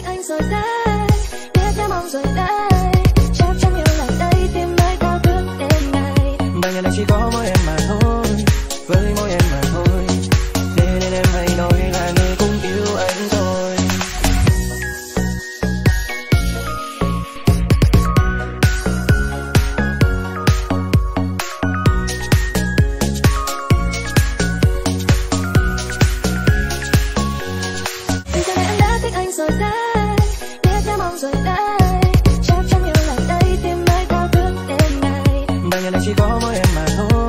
thích anh rồi đấy. Biết em mong rồi đấy. Chắc chắn yêu lại đây tim mới đau thương đêm ngày. Bao nhiêu này chỉ có mỗi em mà thôi Với mỗi em mà thôi. Thế nên em hãy nói là người cũng yêu anh rồi. Vì cho nên em đã thích anh rồi đấy rồi đấy Chắc chắn yêu là đây Tim mới đau bước đêm ngày và nhiêu này chỉ có mỗi em mà thôi.